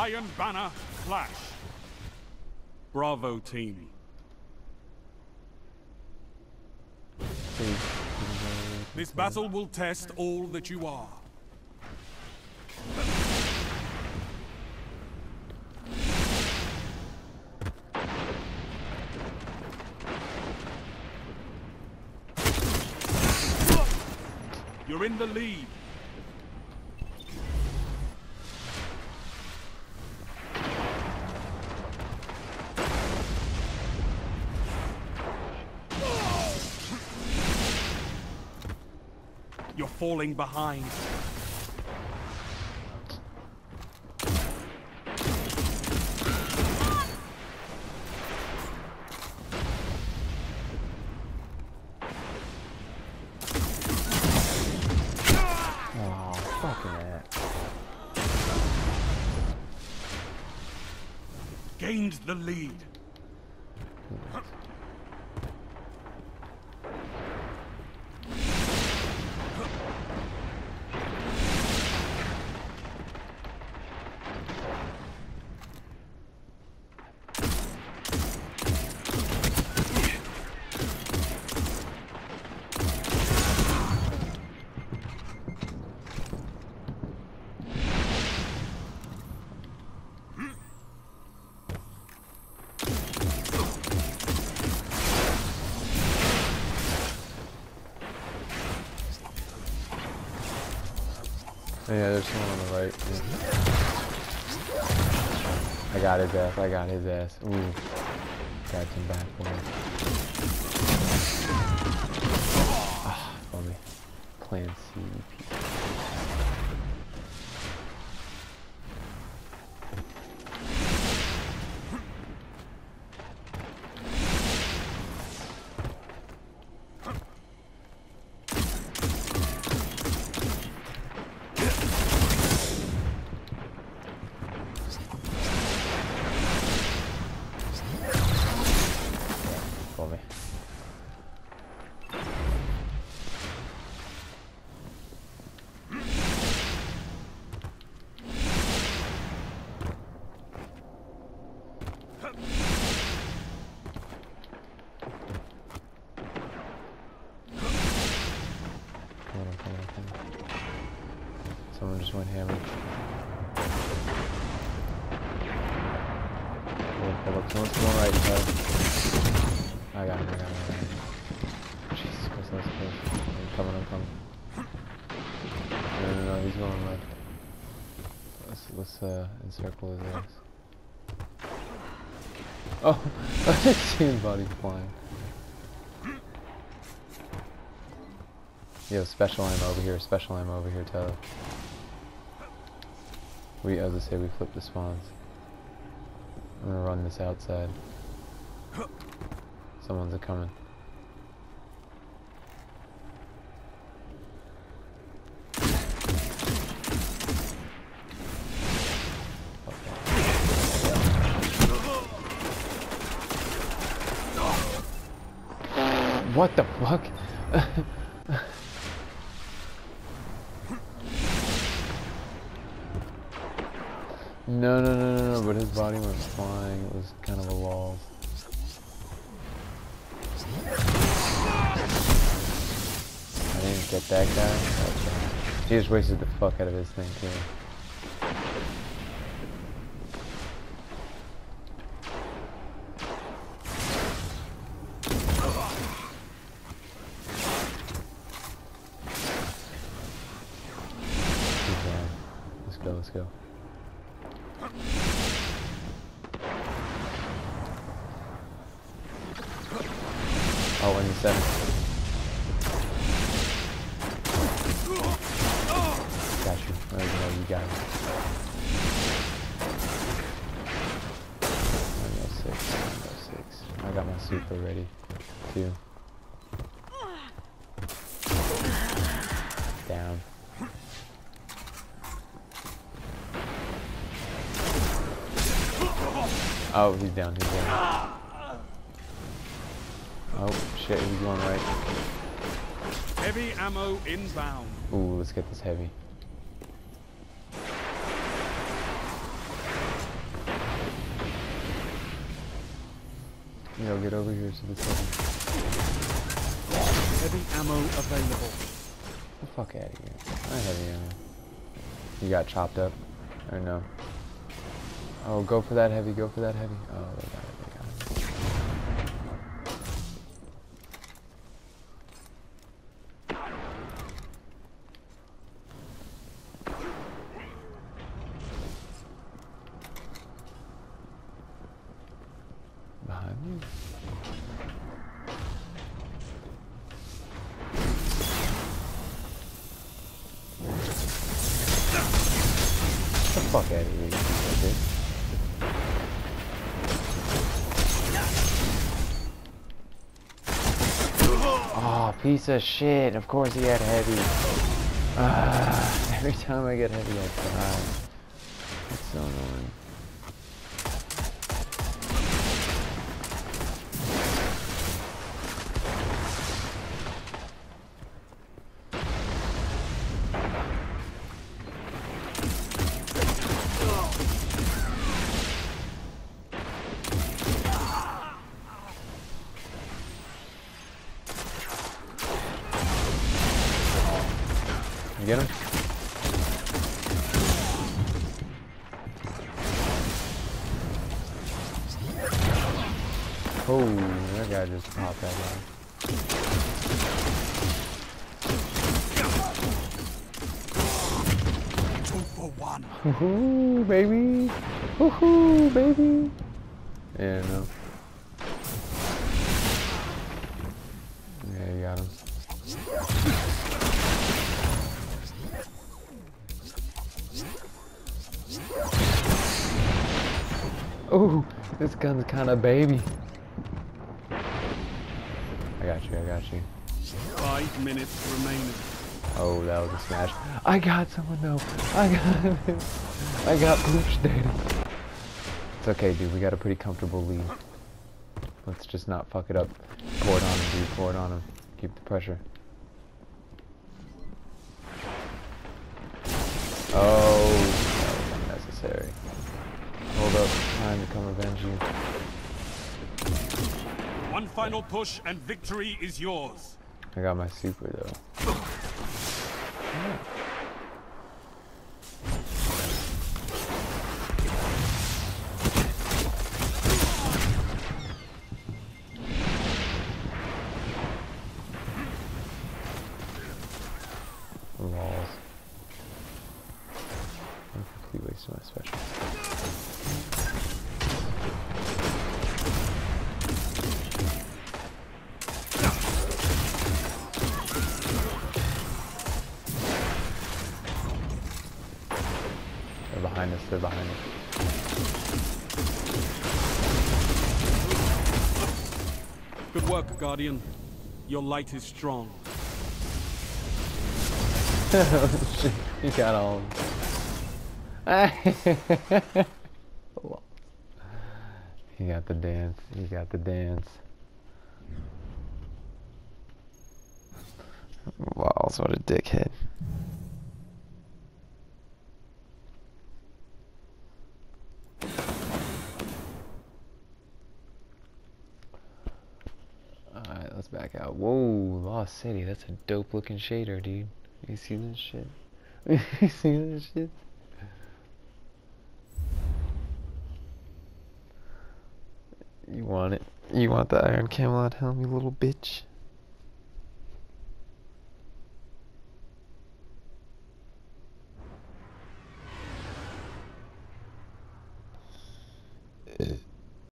Iron Banner Clash. Bravo team. This battle will test all that you are. You're in the lead. You're falling behind. Oh, fucking that. Gained the lead. Hmm. Yeah, there's someone on the right. yeah. I got his ass. I got his ass. Ooh. Got him back for me. Ah, funny. Plan CP. Just went hammer. Hold up, hold up. Someone's going right, so. I got him, I got him, I got him. Jesus Christ, that's close. I'm coming, I'm coming. No, no, no, he's going left. Let's, let's, uh, encircle his ass. Oh, I see his body flying. Yo, special ammo over here, special ammo over here, Tyler. We, as I say, we flip the spawns. I'm gonna run this outside. Someone's a coming. What the fuck? no, no, no, no, no, but his body went flying. It was kind of a wall. I didn't get that guy. He just wasted the fuck out of his thing, too. Oh, and seven. Got you. There you go, you got it. I got six, I got six. I got my super ready, too. Down. Oh, he's down, he's down. Oh, shit, he's going right. Heavy ammo inbound. Ooh, let's get this heavy. Yo, get over here to this level. Heavy ammo available. The fuck out of here. I have you. Uh, you got chopped up? Or know. Oh, go for that heavy, go for that heavy. Oh, they got it, they got it. Behind me? Get the fuck out of here, you Piece of shit. Of course he had heavy. Ah, every time I get heavy, I cry. It's so annoying. You get him? Oh, that guy just popped that guy. Two for one. Woohoo, baby! Woohoo, baby! Yeah, no. Oh, this gun's kind of baby. I got you, I got you. Five minutes remaining. Oh, that was a smash. I got someone though. I got. I got Pooch Daddy. It's okay, dude. We got a pretty comfortable lead. Let's just not fuck it up. Pour it on him, dude. Pour it on him. Keep the pressure. Oh, that was unnecessary. Hold up. Time to come avenge you. One final push and victory is yours. I got my super though. Walls. Behind us, they're behind us. Good work, Guardian. Your light is strong. Shit, you got all. he got the dance. He got the dance. Wow, what a dickhead. Back out. Whoa, Lost City. That's a dope looking shader, dude. You see this shit? you see this shit? You want it? You want the Iron Camelot helm, you little bitch?